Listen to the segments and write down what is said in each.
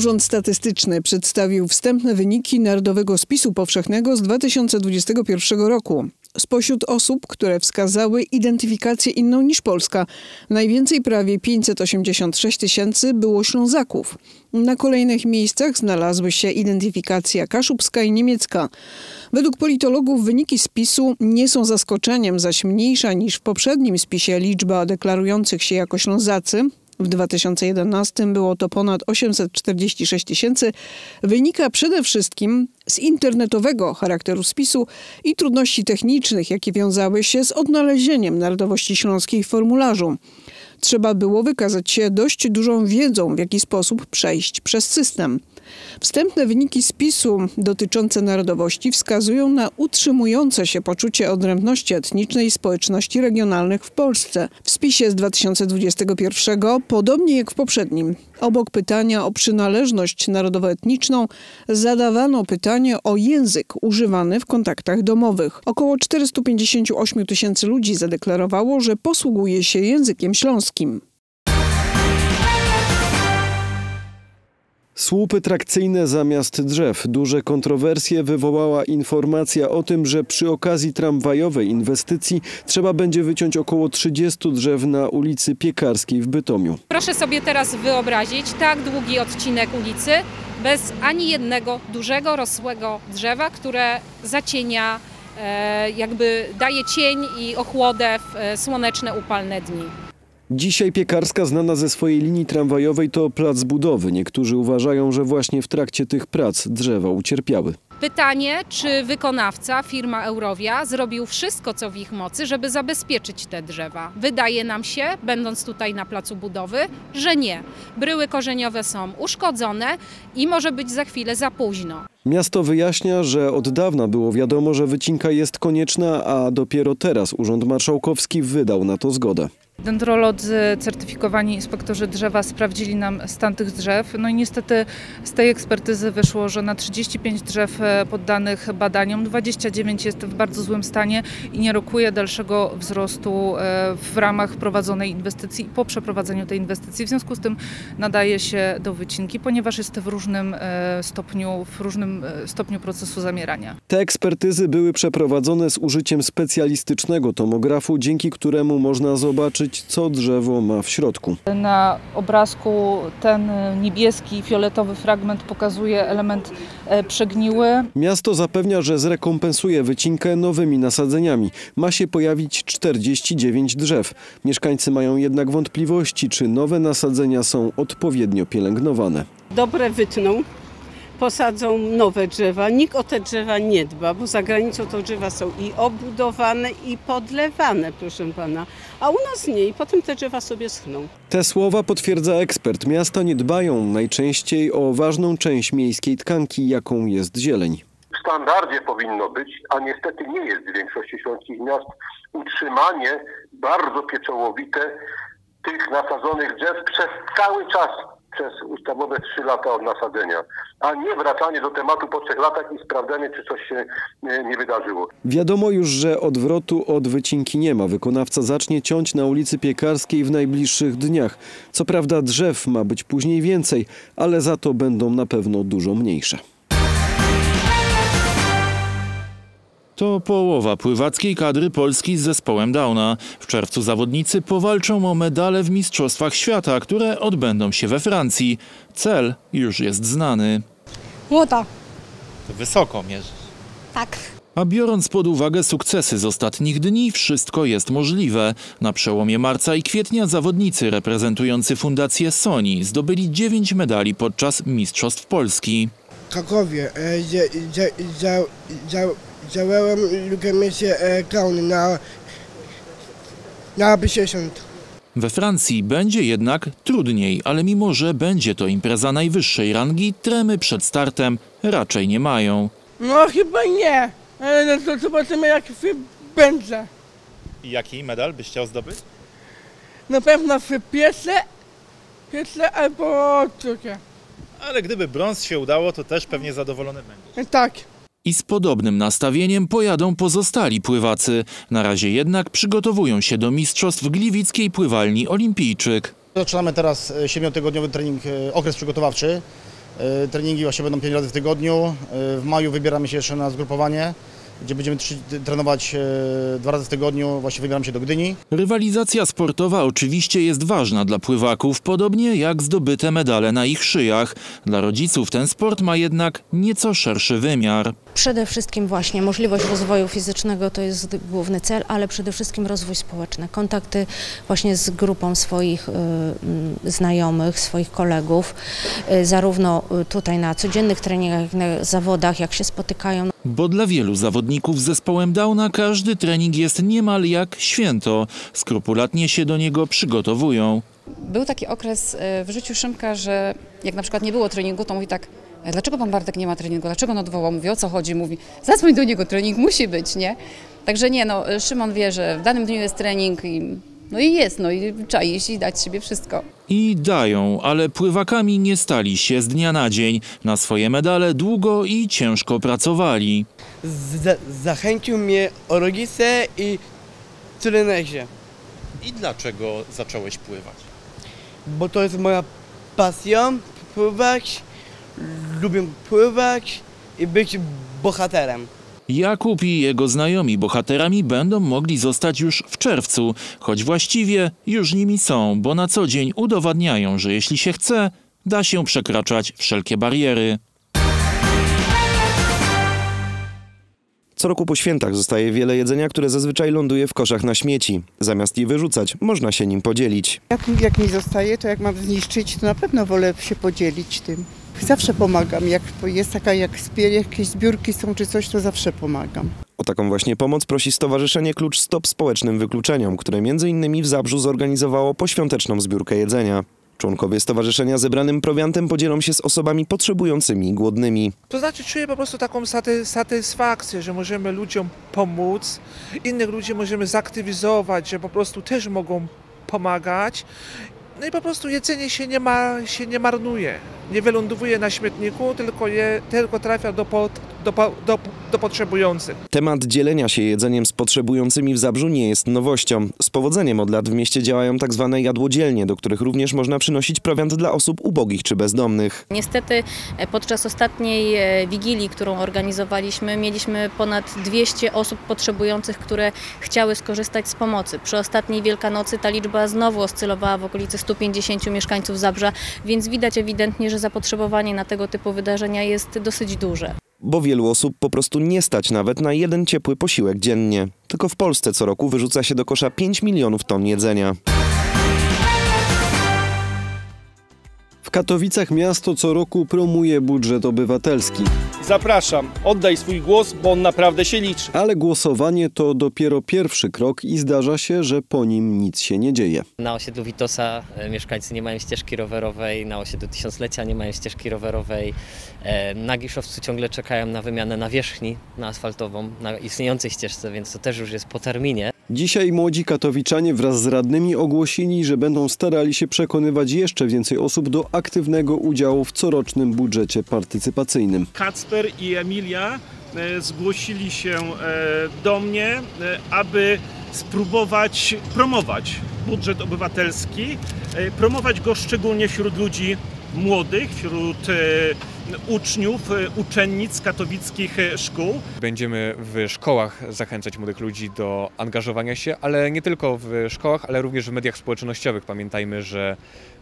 Urząd Statystyczny przedstawił wstępne wyniki Narodowego Spisu Powszechnego z 2021 roku. Spośród osób, które wskazały identyfikację inną niż Polska, najwięcej prawie 586 tysięcy było Ślązaków. Na kolejnych miejscach znalazły się identyfikacja kaszubska i niemiecka. Według politologów wyniki spisu nie są zaskoczeniem, zaś mniejsza niż w poprzednim spisie liczba deklarujących się jako Ślązacy w 2011 było to ponad 846 tysięcy. Wynika przede wszystkim z internetowego charakteru spisu i trudności technicznych, jakie wiązały się z odnalezieniem narodowości śląskiej w formularzu. Trzeba było wykazać się dość dużą wiedzą, w jaki sposób przejść przez system. Wstępne wyniki spisu dotyczące narodowości wskazują na utrzymujące się poczucie odrębności etnicznej społeczności regionalnych w Polsce. W spisie z 2021, podobnie jak w poprzednim, obok pytania o przynależność narodowo-etniczną, zadawano pytanie o język używany w kontaktach domowych. Około 458 tysięcy ludzi zadeklarowało, że posługuje się językiem śląskim. Słupy trakcyjne zamiast drzew. Duże kontrowersje wywołała informacja o tym, że przy okazji tramwajowej inwestycji trzeba będzie wyciąć około 30 drzew na ulicy Piekarskiej w Bytomiu. Proszę sobie teraz wyobrazić tak długi odcinek ulicy bez ani jednego dużego, rosłego drzewa, które zacienia, e, jakby daje cień i ochłodę w e, słoneczne, upalne dni. Dzisiaj Piekarska, znana ze swojej linii tramwajowej, to plac budowy. Niektórzy uważają, że właśnie w trakcie tych prac drzewa ucierpiały. Pytanie, czy wykonawca, firma Eurowia, zrobił wszystko, co w ich mocy, żeby zabezpieczyć te drzewa? Wydaje nam się, będąc tutaj na placu budowy, że nie. Bryły korzeniowe są uszkodzone i może być za chwilę za późno. Miasto wyjaśnia, że od dawna było wiadomo, że wycinka jest konieczna, a dopiero teraz Urząd Marszałkowski wydał na to zgodę. Dendrolodzy, certyfikowani inspektorzy drzewa sprawdzili nam stan tych drzew. No i niestety z tej ekspertyzy wyszło, że na 35 drzew e, poddanych badaniom 29 jest w bardzo złym stanie i nie rokuje dalszego wzrostu e, w ramach prowadzonej inwestycji i po przeprowadzeniu tej inwestycji. W związku z tym nadaje się do wycinki, ponieważ jest w różnym e, stopniu, w różnym stopniu procesu zamierania. Te ekspertyzy były przeprowadzone z użyciem specjalistycznego tomografu, dzięki któremu można zobaczyć co drzewo ma w środku. Na obrazku ten niebieski, fioletowy fragment pokazuje element e, przegniły. Miasto zapewnia, że zrekompensuje wycinkę nowymi nasadzeniami. Ma się pojawić 49 drzew. Mieszkańcy mają jednak wątpliwości, czy nowe nasadzenia są odpowiednio pielęgnowane. Dobre wytną, posadzą nowe drzewa. Nikt o te drzewa nie dba, bo za granicą to drzewa są i obudowane, i podlewane, proszę pana. A u nas nie i potem te drzewa sobie schną. Te słowa potwierdza ekspert. Miasta nie dbają najczęściej o ważną część miejskiej tkanki, jaką jest zieleń. W standardzie powinno być, a niestety nie jest w większości śląskich miast, utrzymanie bardzo pieczołowite tych nasadzonych drzew przez cały czas przez ustawowe 3 lata od nasadzenia, a nie wracanie do tematu po trzech latach i sprawdzanie, czy coś się nie, nie wydarzyło. Wiadomo już, że odwrotu od wycinki nie ma. Wykonawca zacznie ciąć na ulicy Piekarskiej w najbliższych dniach. Co prawda drzew ma być później więcej, ale za to będą na pewno dużo mniejsze. To połowa pływackiej kadry Polski z zespołem Downa. W czerwcu zawodnicy powalczą o medale w Mistrzostwach Świata, które odbędą się we Francji. Cel już jest znany. Młota. To wysoko mierzysz. Tak. A biorąc pod uwagę sukcesy z ostatnich dni, wszystko jest możliwe. Na przełomie marca i kwietnia zawodnicy reprezentujący fundację Sony zdobyli 9 medali podczas Mistrzostw Polski. Krakowie e, dzia, dzia, dzia, dzia, działałem misję e, klauny na, na 50. We Francji będzie jednak trudniej, ale mimo, że będzie to impreza najwyższej rangi, tremy przed startem raczej nie mają. No chyba nie, ale no to zobaczymy jak będzie. I jaki medal byś chciał zdobyć? Na pewno w piesle, piesle albo drugie. Ale gdyby brąz się udało, to też pewnie zadowolony będziesz. Tak. I z podobnym nastawieniem pojadą pozostali pływacy. Na razie jednak przygotowują się do mistrzostw Gliwickiej Pływalni Olimpijczyk. Zaczynamy teraz 7-tygodniowy trening, e, okres przygotowawczy. E, Treningi właśnie będą 5 razy w tygodniu. E, W maju wybieramy się jeszcze na zgrupowanie, gdzie będziemy trenować e, dwa razy w tygodniu. Właśnie wybieramy się do Gdyni. Rywalizacja sportowa oczywiście jest ważna dla pływaków, podobnie jak zdobyte medale na ich szyjach. Dla rodziców ten sport ma jednak nieco szerszy wymiar. Przede wszystkim właśnie możliwość rozwoju fizycznego to jest główny cel, ale przede wszystkim rozwój społeczny, kontakty właśnie z grupą swoich y, mm, znajomych, swoich kolegów, y, zarówno y, tutaj na codziennych treningach, jak na zawodach, jak się spotykają. Bo dla wielu zawodników z zespołem Downa każdy trening jest niemal jak święto. Skrupulatnie się do niego przygotowują. Był taki okres w życiu Szymka, że jak na przykład nie było treningu, to mówi tak, "E, dlaczego pan Bartek nie ma treningu, dlaczego on odwołał, mówi o co chodzi, mówi zadzwoń do niego, trening musi być, nie? Także nie, no e, Szymon wie, że w danym dniu jest trening i no i jest, no i trzeba iść i dać siebie wszystko. I dają, ale pływakami nie stali się z dnia na dzień. Na swoje medale długo i ciężko pracowali. Za, zachęcił mnie rodzice i trenerzy, I dlaczego zacząłeś pływać? bo to jest moja pasja, pływać, lubię pływać i być bohaterem. Jakub i jego znajomi bohaterami będą mogli zostać już w czerwcu, choć właściwie już nimi są, bo na co dzień udowadniają, że jeśli się chce, da się przekraczać wszelkie bariery. Co roku po świętach zostaje wiele jedzenia, które zazwyczaj ląduje w koszach na śmieci. Zamiast je wyrzucać, można się nim podzielić. Jak, jak mi zostaje, to jak mam zniszczyć, to na pewno wolę się podzielić tym. Zawsze pomagam. Jak jest taka, jak jakieś zbiórki są czy coś, to zawsze pomagam. O taką właśnie pomoc prosi Stowarzyszenie Klucz Stop Społecznym Wykluczeniom, które m.in. w Zabrzu zorganizowało poświąteczną zbiórkę jedzenia. Członkowie stowarzyszenia zebranym prowiantem podzielą się z osobami potrzebującymi i głodnymi. To znaczy czuję po prostu taką saty, satysfakcję, że możemy ludziom pomóc, innych ludzi możemy zaktywizować, że po prostu też mogą pomagać. No i po prostu jedzenie się nie, ma, się nie marnuje, nie wyląduje na śmietniku, tylko, je, tylko trafia do, pot, do, do, do potrzebujących. Temat dzielenia się jedzeniem z potrzebującymi w Zabrzu nie jest nowością. Z powodzeniem od lat w mieście działają tak zwane jadłodzielnie, do których również można przynosić prowiant dla osób ubogich czy bezdomnych. Niestety e, podczas ostatniej e, wigilii, którą organizowaliśmy, mieliśmy ponad 200 osób potrzebujących, które chciały skorzystać z pomocy. Przy ostatniej Wielkanocy ta liczba znowu oscylowała w okolicy 150 mieszkańców Zabrza, więc widać ewidentnie, że zapotrzebowanie na tego typu wydarzenia jest dosyć duże. Bo wielu osób po prostu nie stać nawet na jeden ciepły posiłek dziennie. Tylko w Polsce co roku wyrzuca się do kosza 5 milionów ton jedzenia. W Katowicach miasto co roku promuje budżet obywatelski. Zapraszam, oddaj swój głos, bo on naprawdę się liczy. Ale głosowanie to dopiero pierwszy krok i zdarza się, że po nim nic się nie dzieje. Na osiedlu Witosa e, mieszkańcy nie mają ścieżki rowerowej, na osiedlu Tysiąclecia nie mają ścieżki rowerowej. E, Na Giszowcu ciągle czekają na wymianę nawierzchni na asfaltową, na istniejącej ścieżce, więc to też już jest po terminie. Dzisiaj młodzi katowiczanie wraz z radnymi ogłosili, że będą starali się przekonywać jeszcze więcej osób do aktywnego udziału w corocznym budżecie partycypacyjnym. Kacper i Emilia e, zgłosili się e, do mnie, e, aby spróbować promować budżet obywatelski, promować go szczególnie wśród ludzi młodych, wśród uczniów, e, uczennic katowickich e, szkół. Będziemy w szkołach zachęcać młodych ludzi do angażowania się, ale nie tylko w szkołach, ale również w mediach społecznościowych. Pamiętajmy, że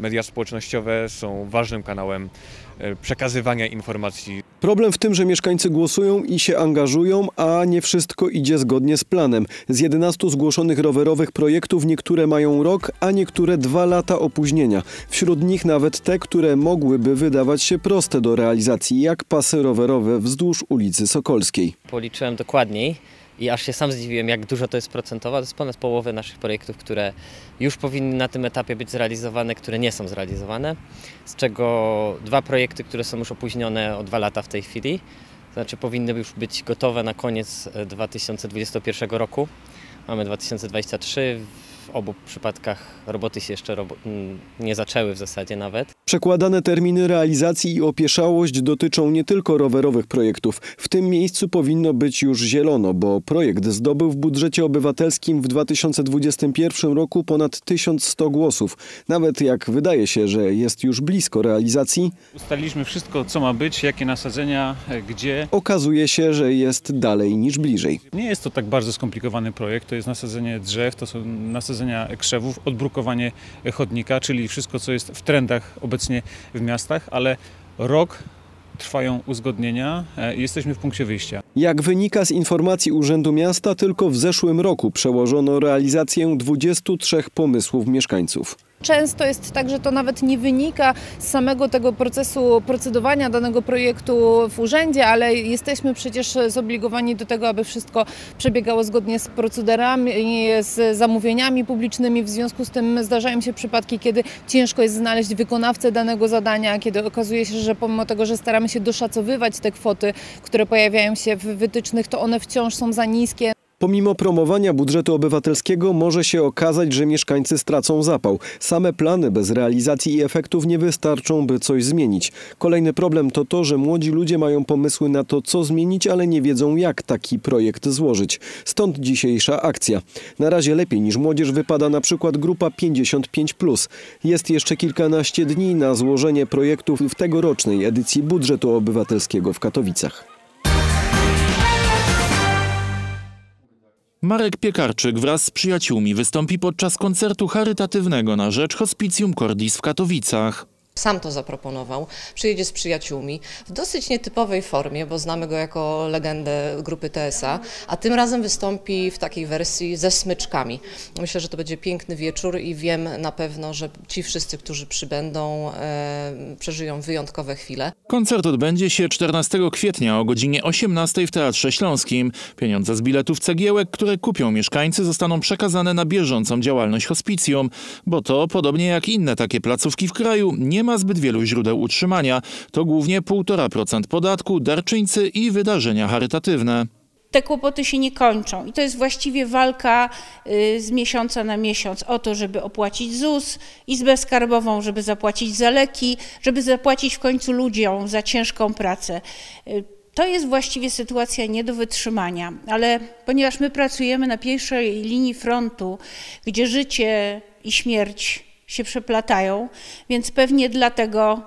media społecznościowe są ważnym kanałem e, przekazywania informacji. Problem w tym, że mieszkańcy głosują i się angażują, a nie wszystko idzie zgodnie z planem. Z 11 zgłoszonych rowerowych projektów niektóre mają rok, a niektóre dwa lata opóźnienia. Wśród nich nawet te, które mogłyby wydawać się proste do realizacji, jak pasy rowerowe wzdłuż ulicy Sokolskiej. Policzyłem dokładniej i aż się sam zdziwiłem, jak dużo to jest procentowo. To jest ponad połowę naszych projektów, które już powinny na tym etapie być zrealizowane, które nie są zrealizowane. Z czego dwa projekty, które są już opóźnione o dwa lata w tej chwili. Znaczy powinny już być gotowe na koniec e, 2021 roku. Mamy 2023. w obu przypadkach roboty się jeszcze robo nie zaczęły w zasadzie nawet. Przekładane terminy realizacji i opieszałość dotyczą nie tylko rowerowych projektów. W tym miejscu powinno być już zielono, bo projekt zdobył w budżecie obywatelskim w 2021 roku ponad 1100 głosów. Nawet jak wydaje się, że jest już blisko realizacji, ustaliliśmy wszystko, co ma być, jakie nasadzenia, gdzie. Okazuje się, że jest dalej niż bliżej. Nie jest to tak bardzo skomplikowany projekt. To jest nasadzenie drzew, to są nasadzenia krzewów, odbrukowanie chodnika, czyli wszystko, co jest w trendach obecnie w miastach, ale rok trwają uzgodnienia i jesteśmy w punkcie wyjścia. Jak wynika z informacji Urzędu Miasta, tylko w zeszłym roku przełożono realizację 23 pomysłów mieszkańców. Często jest tak, że to nawet nie wynika z samego tego procesu procedowania danego projektu w urzędzie, ale jesteśmy przecież zobligowani do tego, aby wszystko przebiegało zgodnie z procedurami, z zamówieniami publicznymi. W związku z tym zdarzają się przypadki, kiedy ciężko jest znaleźć wykonawcę danego zadania, kiedy okazuje się, że pomimo tego, że staramy się doszacowywać te kwoty, które pojawiają się w wytycznych, to one wciąż są za niskie. Pomimo promowania budżetu obywatelskiego może się okazać, że mieszkańcy stracą zapał. Same plany bez realizacji i efektów nie wystarczą, by coś zmienić. Kolejny problem to to, że młodzi ludzie mają pomysły na to, co zmienić, ale nie wiedzą, jak taki projekt złożyć. Stąd dzisiejsza akcja. Na razie lepiej niż młodzież wypada na przykład grupa 55+. Jest jeszcze kilkanaście dni na złożenie projektów w tegorocznej edycji budżetu obywatelskiego w Katowicach. Marek Piekarczyk wraz z przyjaciółmi wystąpi podczas koncertu charytatywnego na rzecz Hospicjum Cordis w Katowicach. Sam to zaproponował, przyjedzie z przyjaciółmi w dosyć nietypowej formie, bo znamy go jako legendę grupy TSA, a tym razem wystąpi w takiej wersji ze smyczkami. Myślę, że to będzie piękny wieczór i wiem na pewno, że ci wszyscy, którzy przybędą, e, przeżyją wyjątkowe chwile. Koncert odbędzie się 14 kwietnia o godzinie 18 w Teatrze Śląskim. Pieniądze z biletów cegiełek, które kupią mieszkańcy, zostaną przekazane na bieżącą działalność hospicjum, bo to, podobnie jak inne takie placówki w kraju, nie ma zbyt wielu źródeł utrzymania. To głównie 1,5% podatku, darczyńcy i wydarzenia charytatywne te kłopoty się nie kończą. I to jest właściwie walka y, z miesiąca na miesiąc o to, żeby opłacić ZUS, Izbę Skarbową, żeby zapłacić za leki, żeby zapłacić w końcu ludziom za ciężką pracę. Y, to jest właściwie sytuacja nie do wytrzymania, ale ponieważ my pracujemy na pierwszej linii frontu, gdzie życie i śmierć się przeplatają, więc pewnie dlatego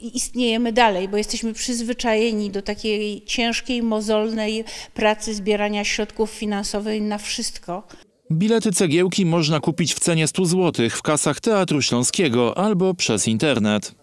istniejemy dalej, bo jesteśmy przyzwyczajeni do takiej ciężkiej, mozolnej pracy zbierania środków finansowych na wszystko. Bilety cegiełki można kupić w cenie 100 zł w kasach Teatru Śląskiego albo przez internet.